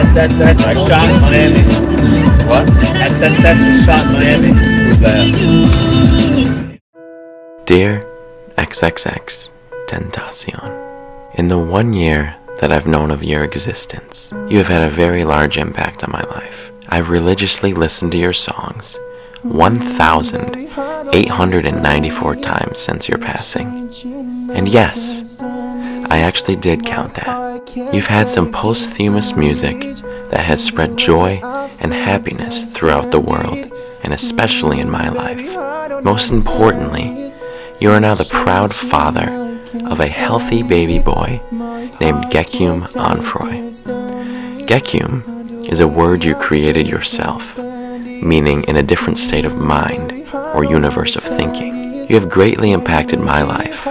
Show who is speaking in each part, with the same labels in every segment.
Speaker 1: That's that's that's I shot in Miami. What? That's that's that's a shot in Miami. Who's that?
Speaker 2: Dear XXX Tentacion, in the one year that I've known of your existence, you have had a very large impact on my life. I've religiously listened to your songs 1,894 times since your passing. And yes, I actually did count that. You've had some posthumous music that has spread joy and happiness throughout the world, and especially in my life. Most importantly, you are now the proud father of a healthy baby boy named Gekyume Onfroy. Gekyume is a word you created yourself, meaning in a different state of mind or universe of thinking. You have greatly impacted my life,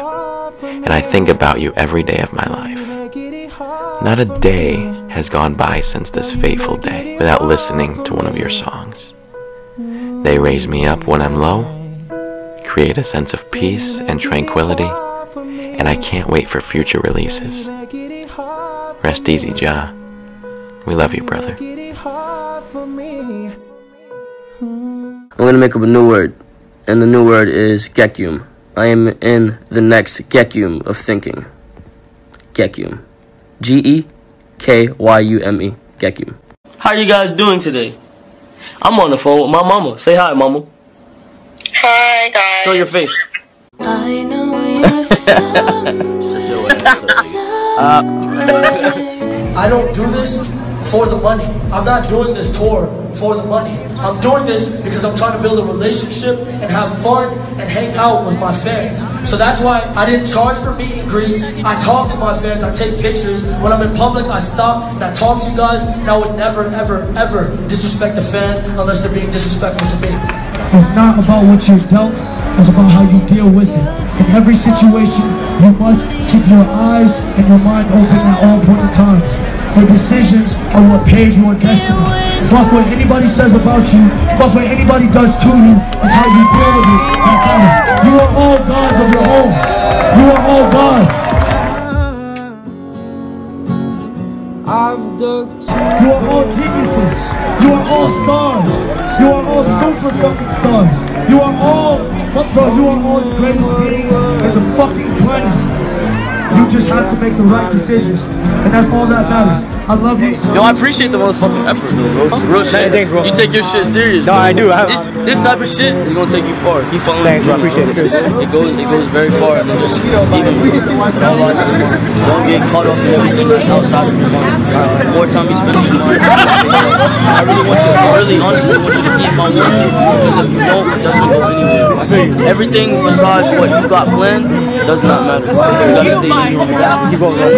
Speaker 2: and I think about you every day of my life. Not a day has gone by since this fateful day without listening to one of your songs. They raise me up when I'm low, create a sense of peace and tranquility, and I can't wait for future releases. Rest easy, Jah. We love you, brother.
Speaker 3: I'm gonna make up a new word, and the new word is Gekyume. I am in the next Gekyume of thinking. Gekyume. G E K Y U M E. Gekyume. How are you guys doing today? I'm on the phone with my mama. Say hi, mama.
Speaker 4: Hi guys.
Speaker 3: Show your face.
Speaker 5: I know you're uh,
Speaker 6: I don't do this for the money. I'm not doing this tour for the money. I'm doing this because I'm trying to build a relationship and have fun and hang out with my fans. So that's why I didn't charge for meet and greets. I talk to my fans, I take pictures. When I'm in public, I stop and I talk to you guys, and I would never, ever, ever disrespect a fan unless they're being disrespectful to me.
Speaker 7: It's not about what you're dealt, it's about how you deal with it. In every situation, you must keep your eyes and your mind open at all point in times. Your decisions are what pave your destiny. Fuck what anybody says about you, fuck what anybody does to you, it's how you deal with it that matters. You are all gods of your own. You are all gods. You are all geniuses. You are all stars. You are all super fucking stars. You are all, bro, you are all the greatest beings in the fucking planet. You just have to make the right decisions. And that's all that matters. I love you.
Speaker 3: Yo, I appreciate the most fucking effort, bro. Real shit.
Speaker 8: thanks, bro.
Speaker 3: You take your shit serious.
Speaker 8: No,
Speaker 3: bro.
Speaker 8: I do. I-
Speaker 3: this, this type of shit is gonna take you far. Keep following.
Speaker 8: Thanks,
Speaker 3: your
Speaker 8: I
Speaker 3: dream,
Speaker 8: appreciate
Speaker 3: bro.
Speaker 8: it.
Speaker 3: It goes, it goes very far, and then just even don't get caught up in everything that's outside of your song. The more time you spend in your mind, I really want you. I really honestly want you to keep on working because if you don't, it doesn't go anywhere. Everything besides what you got planned does not matter. You gotta stay in your own path.
Speaker 8: Keep going, bro.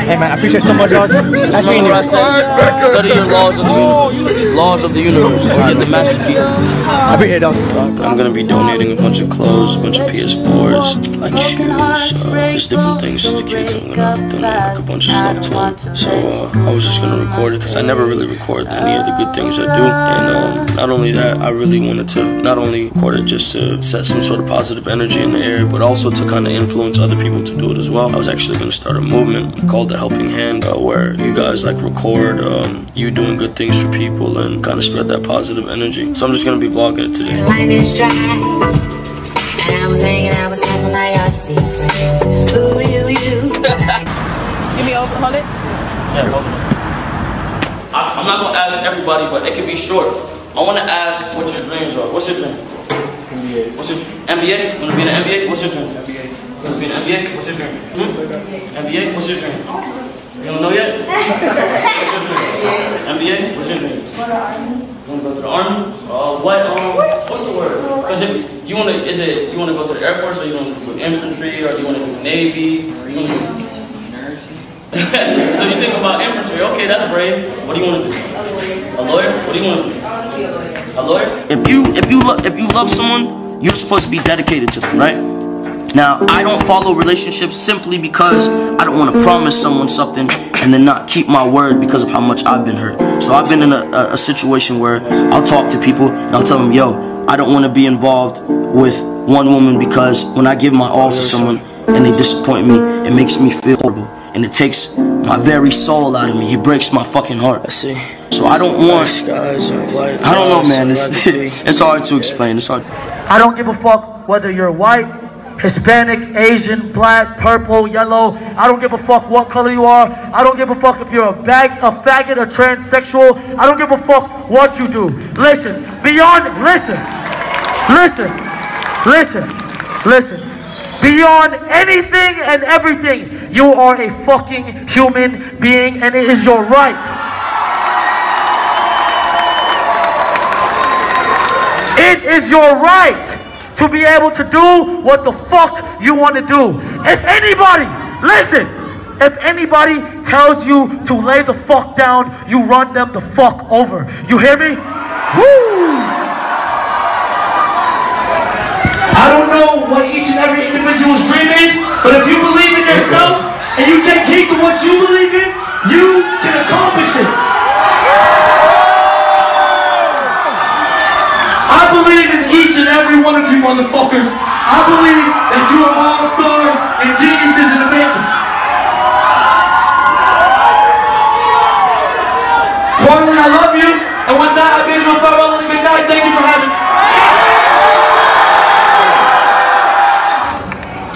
Speaker 8: Hey, man, I appreciate so much, dog. Nice
Speaker 3: Remember
Speaker 8: meeting
Speaker 3: what I
Speaker 8: you.
Speaker 3: said? Study your laws of the universe. Laws of the universe. Or get the master key.
Speaker 8: I appreciate it, dog.
Speaker 9: I'm gonna be donating a bunch of clothes, a bunch of PS4s, like shoes, uh, just different things to the kids. I'm gonna donate like a bunch of stuff to them. So uh, I was just gonna record it because I never really record any of the good things I do. And um, not only that, I really wanted to not only record it just to set some sort of positive energy in the air, but also to kind of influence other people to do it as well. I was actually gonna start a movement called the Helping Hand, uh, where you guys like record um, you doing good things for people and kind of spread that positive energy. So I'm just gonna be vlogging it today.
Speaker 5: Dry. And I was hanging out with some of my artsy friends. Ooh, you, you.
Speaker 10: Give me over, hold it.
Speaker 3: Yeah, hold on. I, I'm not gonna ask everybody, but it can be short. I want to ask what your dreams are. What's your dream? NBA. What's your NBA? You wanna be in the NBA? What's your dream? NBA. You wanna be in the NBA? What's your dream? Hmm? NBA? What's your dream? You don't know yet? MBA? What's your name? NBA? What's your dream? You wanna go to the army? Uh, what? Um, what's the word? Because if you wanna, is it you wanna go to the Air Force or you wanna do infantry or you wanna do Navy? Or you wanna do so you think about infantry, okay, that's brave. What do you want to do? A lawyer? What do you want to do? A lawyer?
Speaker 9: if you if you lo- if you love someone, you're supposed to be dedicated to them, right? Now, I don't follow relationships simply because I don't want to promise someone something and then not keep my word because of how much I've been hurt. So I've been in a, a, a situation where I'll talk to people and I'll tell them, yo, I don't want to be involved with one woman because when I give my all to someone and they disappoint me, it makes me feel horrible. And it takes my very soul out of me. He breaks my fucking heart.
Speaker 3: I see.
Speaker 9: So I don't want. I don't know, man. It's, it's hard to explain. It's hard.
Speaker 7: I don't give a fuck whether you're white, Hispanic, Asian, black, purple, yellow. I don't give a fuck what color you are. I don't give a fuck if you're a bag, a faggot, a transsexual. I don't give a fuck what you do. Listen, beyond, listen, listen, listen, listen. Beyond anything and everything, you are a fucking human being and it is your right. It is your right to be able to do what the fuck you want to do. If anybody, listen, if anybody tells you to lay the fuck down, you run them the fuck over. You hear me? Woo! I don't know what each and every individual's dream is, but if you believe in yourself and you take heed to what you believe in, you can accomplish it. Every one of you motherfuckers. I believe that you are all stars and geniuses in the making. Portland, I love you. And with that, I bid you a farewell and a good night. Thank you for having me.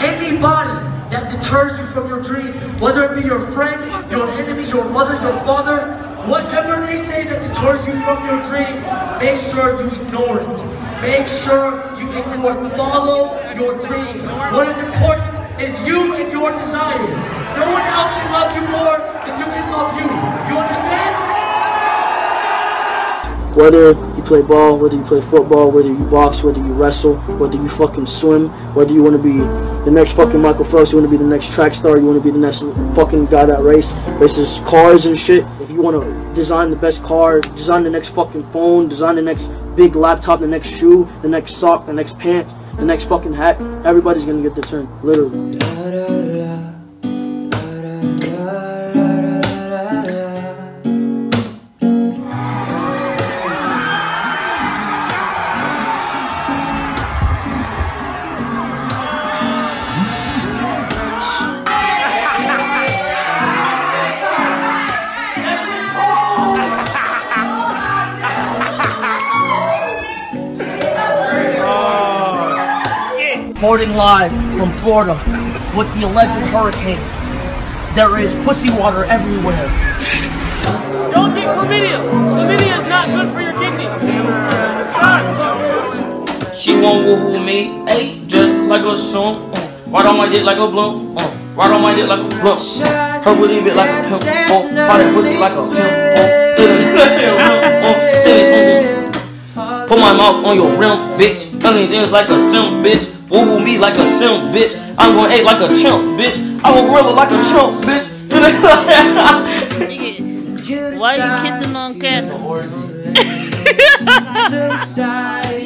Speaker 7: Anybody that deters you from your dream, whether it be your friend, your enemy, your mother, your father, whatever they say that deters you from your dream, make sure you ignore it. Make sure you ignore, follow your dreams. What is important is you and your desires. No one else can love you more than you can love you. You understand?
Speaker 11: Whether you play ball, whether you play football, whether you box, whether you wrestle, whether you fucking swim, whether you want to be the next fucking Michael Phelps, you want to be the next track star, you want to be the next fucking guy that race races cars and shit. If you want to design the best car, design the next fucking phone, design the next big laptop, the next shoe, the next sock, the next pants, the next fucking hat, everybody's gonna get their turn, literally.
Speaker 7: Reporting live from Florida with the alleged hurricane. There is pussy water everywhere.
Speaker 3: Don't get chlamydia. Chlamydia is not good for your kidneys. She won't woohoo me, hey, just like a song. Uh, right on my dick like a blunt. Uh, right on my dick like a blunt. Uh, her booty bit like a pimp. Uh, body pussy like a pimp. Uh, Put my mouth on your rim, bitch. Funny things like a sim, bitch. Woo woo me like a sim, bitch. I'm gonna act like a chump, bitch. I'm a gorilla like a chump, bitch.
Speaker 10: Why are you kissing on Castle?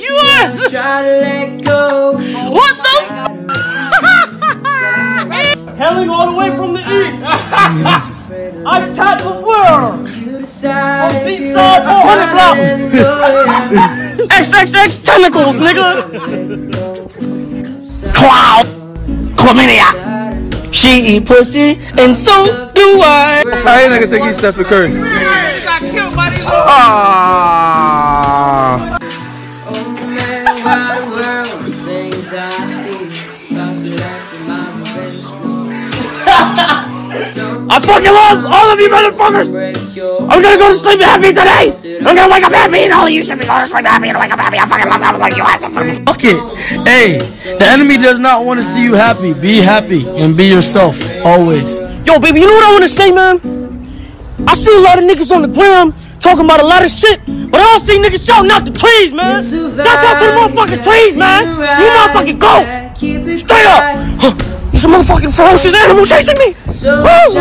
Speaker 5: you are try to let go.
Speaker 10: What the?
Speaker 3: Hailing all the way from the east. I've got the world. On beat side 400 block. XXX tentacles, nigga.
Speaker 12: Cloud! Chlamydia! She eat pussy, and so do I.
Speaker 8: I ain't nigga think he's Stephen Curry. Ah.
Speaker 12: I fucking love all of you motherfuckers! I'm gonna go to sleep happy today! I'm gonna wake up happy and all of you should be going to sleep happy and wake up happy. I fucking love that like you ass.
Speaker 6: Fuck it. Hey, the enemy does not want to see you happy. Be happy and be yourself always.
Speaker 12: Yo, baby, you know what I wanna say, man? I see a lot of niggas on the gram talking about a lot of shit, but I don't see niggas shouting out the trees, man! Shout out to the motherfucking trees, man! You motherfucking go! Straight up! Huh, There's a motherfucking ferocious animal chasing me! Oh,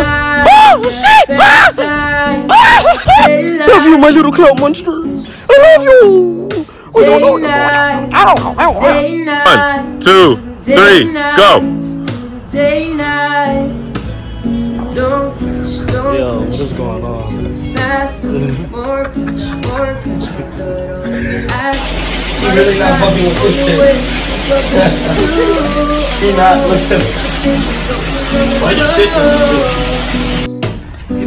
Speaker 12: oh shit! Ah! Ah! Love you, my little clown monster! I love you! Oh.
Speaker 13: One, two, three, go!
Speaker 5: Day night. Don't push, don't
Speaker 8: Yo, what is going on?
Speaker 5: Fast. More cash, more cash. Blood on your ass.
Speaker 6: You're really not fucking with this shit. You're not listening.
Speaker 3: Why you shit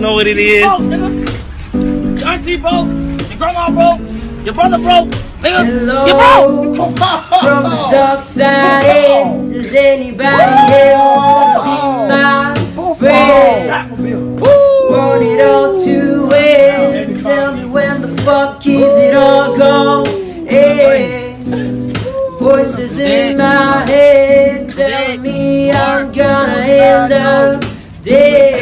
Speaker 14: know what it is.
Speaker 3: Broke, nigga. Your auntie broke. Your grandma broke. Your brother broke. Nigga, you broke.
Speaker 15: From the dark side, does anybody here wanna be my friend? Want it all too well. Tell me when the fuck is it all gone? Hey. Voices in my head tell me I'm gonna end up dead.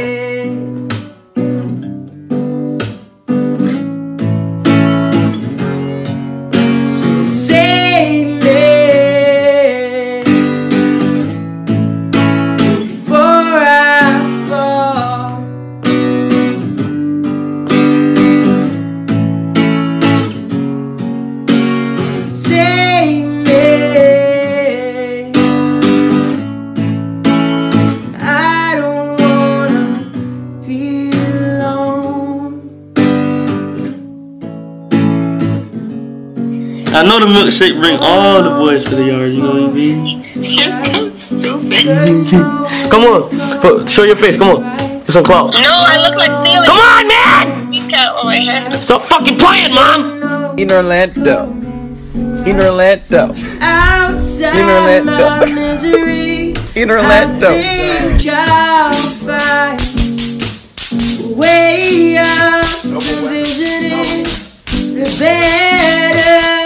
Speaker 14: Milkshake bring all the boys to the yard, you know what I mean?
Speaker 4: You're so stupid.
Speaker 3: Come on. Put, show your face. Come on. Get some clout.
Speaker 4: No, I look like ceiling.
Speaker 3: Come on, man!
Speaker 4: You got on my head.
Speaker 3: Stop fucking playing, mom.
Speaker 16: In Orlando. In Orlando.
Speaker 15: Outside
Speaker 16: In Orlando.
Speaker 15: my misery,
Speaker 16: In Orlando.
Speaker 15: I think I'll find a way out, envisioning the better life.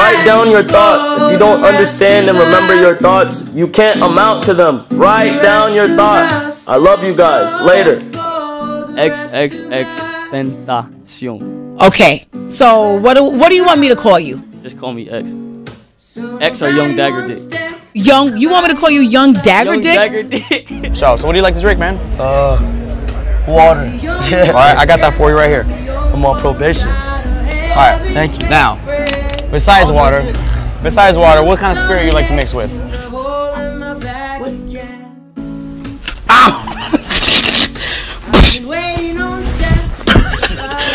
Speaker 3: Write down your thoughts. If you don't understand and remember your thoughts, you can't amount to them. Write down your thoughts. I love you guys. Later.
Speaker 14: XXX Tentacion.
Speaker 17: Okay, so what do, what do you want me to call you?
Speaker 14: Just call me X. X or Young Dagger Dick.
Speaker 17: Young? You want me to call you Young Dagger
Speaker 14: Young
Speaker 17: Dick?
Speaker 14: Dagger Dick.
Speaker 18: So, so what do you like to drink, man?
Speaker 19: Uh, water.
Speaker 18: All right, I got that for you right here.
Speaker 19: I'm on probation.
Speaker 18: All right,
Speaker 19: Thank you.
Speaker 18: now, besides water, besides water, what kind of spirit you like to mix with?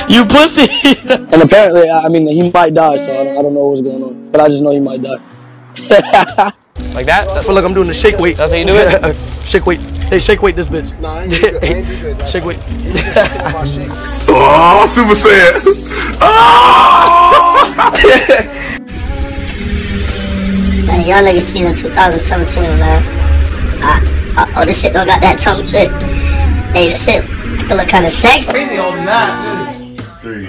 Speaker 3: You pussy. and apparently, I I mean, he might die, so I don't, I don't know what's going on. But I just know he might die.
Speaker 18: Like that?
Speaker 19: I feel like I'm doing the shake weight.
Speaker 18: That's how you do it?
Speaker 19: shake weight. Hey, shake weight this bitch. Nah, I ain't good. I ain't good. shake weight.
Speaker 20: Oh, Super Saiyan. Ah!
Speaker 21: Man, y'all niggas seen in 2017, man. Uh, uh, oh, this shit don't got that tongue shit. Hey, this shit, I can look kind of sexy.
Speaker 16: Crazy on that.
Speaker 20: Three.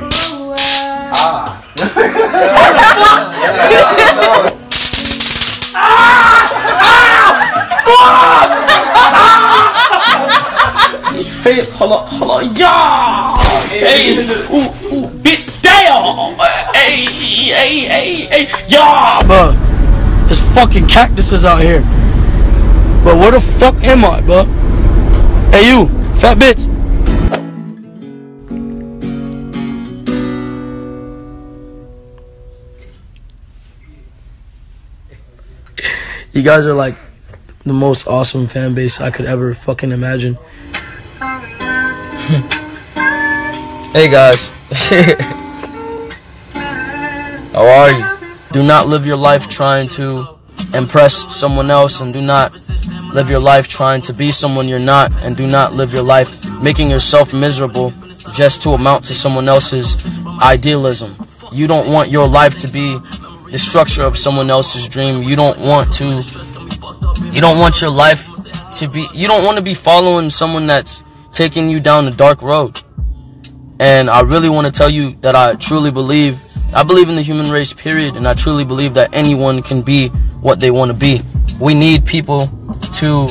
Speaker 14: Hey, hold on, hold on, yeah! Hey, ooh, ooh, bitch, damn! Hey, hey, hey, hey, yeah!
Speaker 3: Bruh, there's fucking cactuses out here. But where the fuck am I, bro? Hey, you, fat bitch. You guys are like the most awesome fan base I could ever fucking imagine. hey guys. How are you? Do not live your life trying to impress someone else and do not live your life trying to be someone you're not and do not live your life making yourself miserable just to amount to someone else's idealism. You don't want your life to be the structure of someone else's dream. You don't want to you don't want your life to be you don't want to be following someone that's taking you down the dark road. And I really want to tell you that I truly believe I believe in the human race period and I truly believe that anyone can be what they want to be. We need people to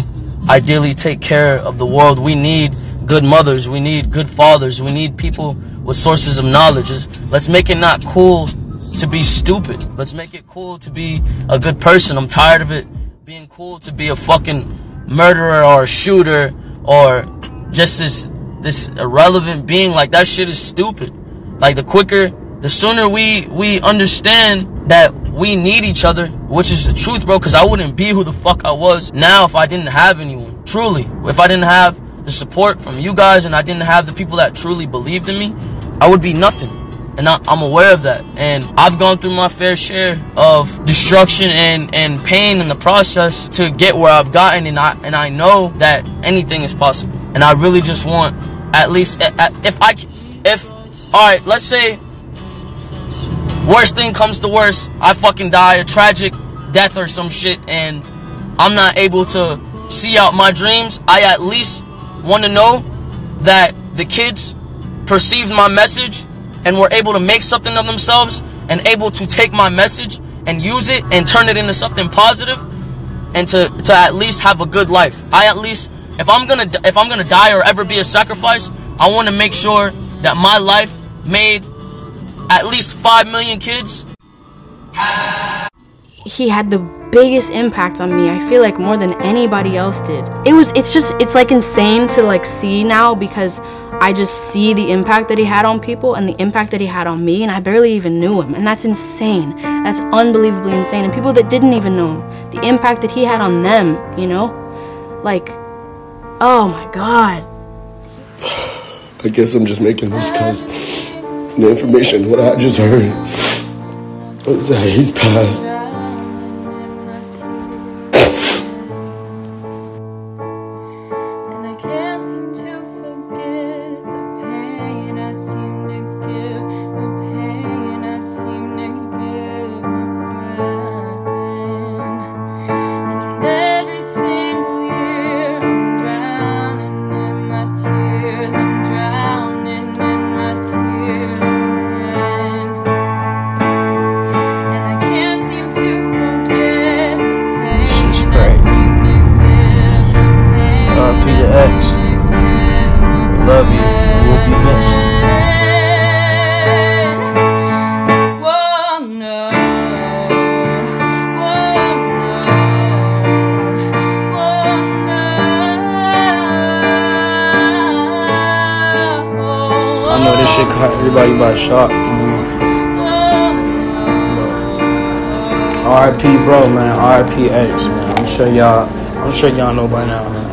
Speaker 3: ideally take care of the world. We need good mothers, we need good fathers, we need people with sources of knowledge. Let's make it not cool to be stupid. Let's make it cool to be a good person. I'm tired of it being cool to be a fucking murderer or a shooter or just this this irrelevant being like that shit is stupid. Like the quicker the sooner we we understand that we need each other, which is the truth, bro, cuz I wouldn't be who the fuck I was now if I didn't have anyone. Truly. If I didn't have the support from you guys and I didn't have the people that truly believed in me, I would be nothing and I, I'm aware of that. And I've gone through my fair share of destruction and, and pain in the process to get where I've gotten, and I and I know that anything is possible. And I really just want at least a- a- if I, if all right, let's say worst thing comes to worst, I fucking die a tragic death or some shit, and I'm not able to see out my dreams. I at least want to know that the kids perceived my message and were able to make something of themselves and able to take my message and use it and turn it into something positive and to to at least have a good life. I at least if I'm gonna if I'm gonna die or ever be a sacrifice, I want to make sure that my life made at least five million kids.
Speaker 22: he had the biggest impact on me. I feel like more than anybody else did. It was it's just it's like insane to like see now because I just see the impact that he had on people and the impact that he had on me and I barely even knew him. And that's insane. That's unbelievably insane. And people that didn't even know him, the impact that he had on them, you know? Like oh my god.
Speaker 23: I guess I'm just making this because the information, what I just heard, was that he's passed.
Speaker 24: Caught everybody by shock. RIP, bro, man. RIP X, man. I'm sure y'all. I'm sure y'all know by now, man.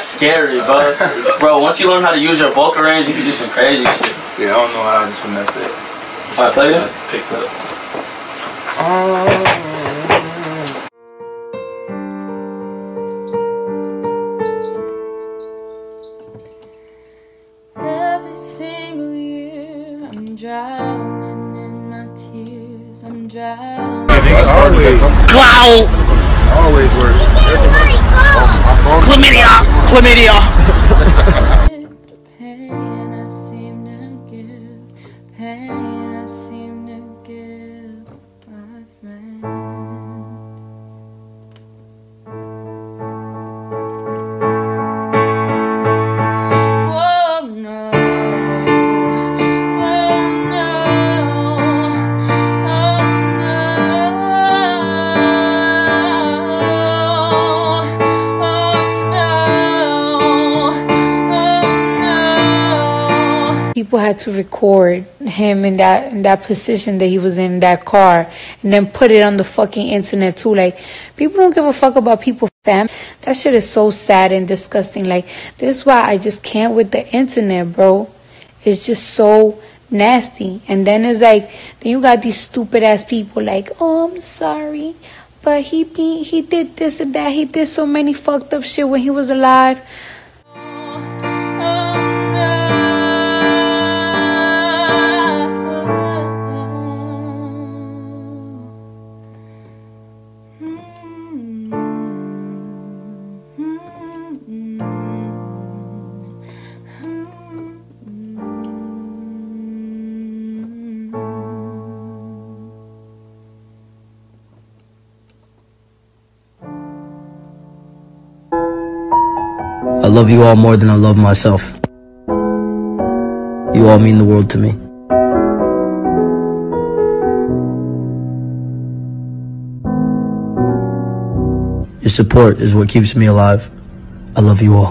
Speaker 3: That's scary, bro. bro, once you learn how to use your vocal range, you can do some crazy shit.
Speaker 8: Yeah, I don't know how I just finesse it.
Speaker 3: Alright, play it.
Speaker 8: Picked up.
Speaker 5: Every single year, I'm drowning in my tears. I'm drowning.
Speaker 8: Always.
Speaker 5: Clout.
Speaker 8: Always work.
Speaker 5: Chlamydia.
Speaker 12: Chlamydia.
Speaker 25: People had to record him in that in that position that he was in that car, and then put it on the fucking internet too. Like people don't give a fuck about people fam. That shit is so sad and disgusting. Like this is why I just can't with the internet, bro. It's just so nasty. And then it's like then you got these stupid ass people like, oh I'm sorry, but he be he did this and that. He did so many fucked up shit when he was alive.
Speaker 26: I love you all more than I love myself. You all mean the world to me.
Speaker 3: Your support is what keeps me alive. I love you all.